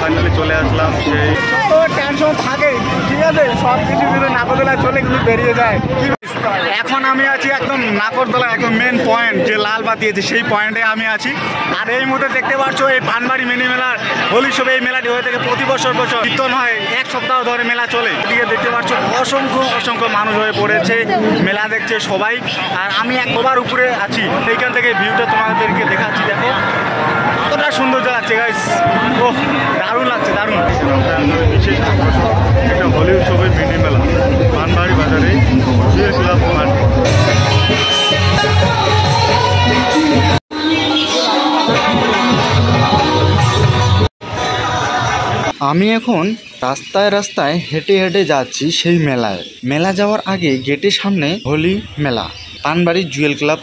Finally চলে আসলাম সেই tension থাকে, ঠিক আছে? সব কিছু কিন্তু নাগরদোলায় চলে কিন্তু বেরিয়ে যায়। এখন আমি আছি একদম নাকরদোলা একদম মেন পয়েন্ট যে লাল বাতি আছে, সেই পয়েন্টে আমি আছি। আর এই মুহূর্তে দেখতে পাচ্ছ, এই পানবাড়ি মিনি মেলার হোলি শোভে, এই মেলাটি হয়ে থাকে প্রতি বছর বছর। কীর্তন হয়, এক সপ্তাহ ধরে মেলা চলে। এদিকে দেখতে পাচ্ছ, অসংখ্য অসংখ্য মানুষ হয়ে পড়েছে, মেলা দেখছে সবাই। আর আমি এক সবার উপরে আছি এইখান থেকে ভিউটা তোমাদেরকে দেখাচ্ছি, দেখো। কতটা সুন্দর লাগছে গাইস ও দারুণ লাগছে, দারুণ। বিশেষ এটা হোলি উৎসবের মিনি মেলা পানবাড়ি বাজারে আমি এখন রাস্তায় রাস্তায় হেঁটে হেঁটে যাচ্ছি সেই মেলায়। মেলা যাওয়ার আগে গেটের সামনে হোলি মেলা পানবাড়ি জুয়েল ক্লাব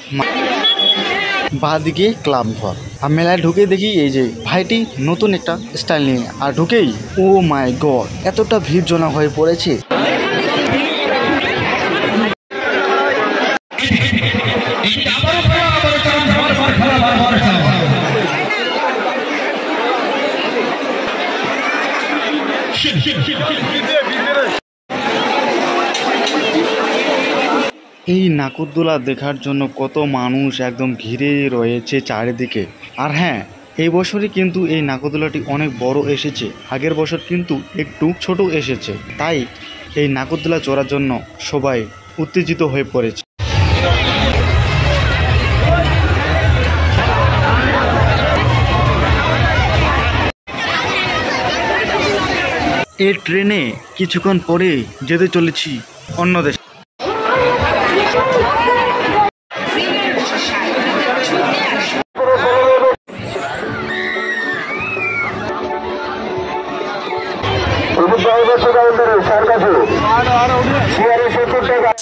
বাঁদিকে ক্লাব ঘর। আর মেলায় ঢুকে দেখি এই যে ভাইটি নতুন একটা স্টাইল নিয়ে আর ঢুকেই ও মাই গড এতটা ভিড় জনা হয়ে পড়েছে এই নাকুরদোলা দেখার জন্য কত মানুষ একদম ঘিরে রয়েছে চারিদিকে। আর হ্যাঁ এই বছরই কিন্তু এই নাকরদোলাটি অনেক বড় এসেছে। আগের বছর কিন্তু একটু ছোট এসেছে। তাই এই নাকরদোলা চড়ার জন্য সবাই উত্তেজিত হয়ে পড়েছে। এই ট্রেনে কিছুক্ষণ পরে যেতে চলেছি অন্য দেশে।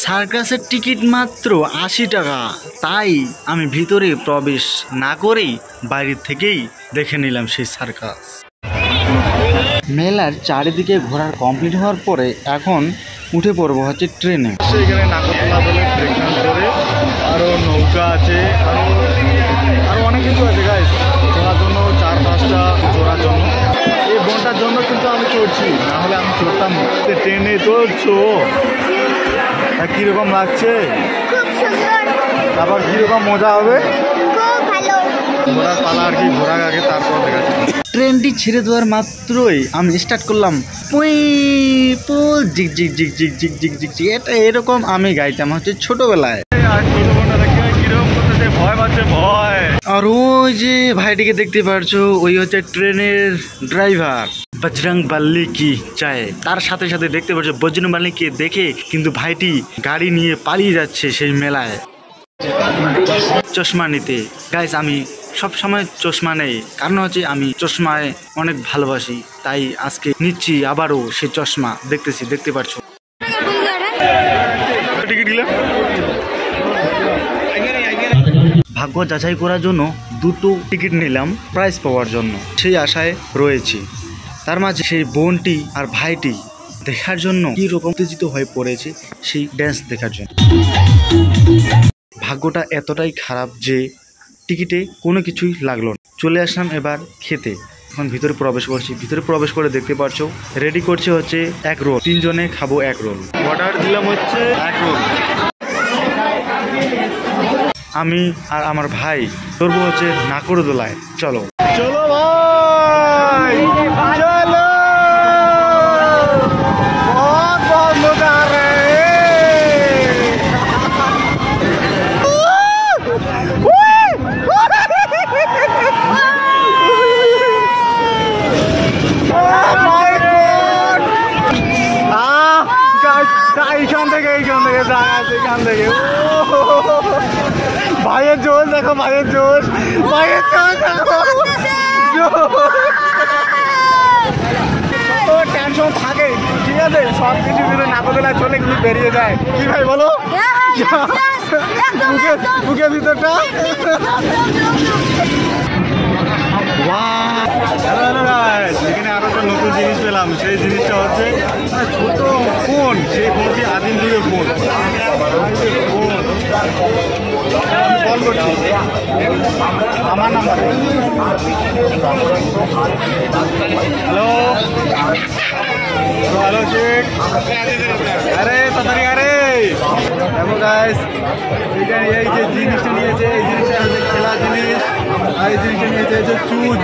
সার্কাসের টিকিট মাত্র আশি টাকা। তাই আমি ভিতরে প্রবেশ না করেই বাইরে থেকেই দেখে নিলাম সেই সার্কাস। মেলার চারিদিকে ঘোরার কমপ্লিট হওয়ার পরে এখন উঠে পড়ব হচ্ছে ট্রেনে। এখানে নাগরদোলা বলে ট্রেন আরও নৌকা আছে আরও আরও অনেক কিছু আছে গাইস ট্রেনে চড়ছো তা কীরকম লাগছে? খুব আবার কীরকম মজা হবে? খুব ঘোড়ার পালা আর কি আগে তারপর দেখাচ্ছি। ট্রেনটি ছেড়ে দেওয়ার মাত্রই আমি স্টার্ট করলাম। পুই জিক জিক জিক জিক জিক জিক জিক জিক এটা এরকম আমি গাইতাম হচ্ছে ছোটবেলায়। ভয় পাচ্ছে ভয়। আর ওই যে ভাইটিকে দেখতে পারছ ওই হচ্ছে ট্রেনের ড্রাইভার বজরং বাল্লি কি চায়? তার সাথে সাথে দেখতে পাচ্ছ বজরং বাল্লিকে দেখে কিন্তু ভাইটি গাড়ি নিয়ে পালিয়ে যাচ্ছে সেই মেলায়। চশমা নিতে। গাইস আমি সব সময় চশমা নেই। কারণ হচ্ছে আমি চশমায় অনেক ভালোবাসি। তাই আজকে নিচ্ছি আবারও সে চশমা। দেখতেছি দেখতে পারছ? ভাগ্য যাচাই করার জন্য দুটো টিকিট নিলাম প্রাইজ পাওয়ার জন্য। সেই আশায় রয়েছি। তার মাঝে সেই বোনটি আর ভাইটি দেখার জন্য কি রকম উত্তেজিত হয়ে পড়েছে সেই ড্যান্স দেখার জন্য। ভাগ্যটা এতটাই খারাপ যে টিকিটে কোনো কিছুই লাগল না। চলে আসলাম এবার খেতে। এখন ভিতরে প্রবেশ করছি। ভিতরে প্রবেশ করে দেখতে পাচ্ছ রেডি করছে হচ্ছে এক রোল তিনজনে খাব এক রোল অর্ডার দিলাম হচ্ছে এক রোল আমি আর আমার ভাই করব হচ্ছে নাকরদোলায়। চলো। চলো ভাই! এইখান থেকে এইখান থেকে এখান থেকে ভাইয়ের জোশ দেখো ভাইয়ের জোশ ভাইয়ের জোশ টেনশন থাকে ঠিক আছে সব কিছু কিন্তু নাকদোলায় চলে কিন্তু বেরিয়ে যায় কি ভাই বলো বুকে বুকে ভিতরটা হ্যালো গাইস এখানে আরও একটা নতুন জিনিস পেলাম। সেই জিনিসটা হচ্ছে ছোট ফোন, সেই ফোনটি আদিম যুগের ফোন। আমি হ্যালো হ্যালো চেক আরে, তাড়াতাড়ি, আরে। দেখো গাইস এখানে এই যে জিনিসটা নিয়েছে, এই আর এই জিনিসটা নিয়েছে হচ্ছে চুজ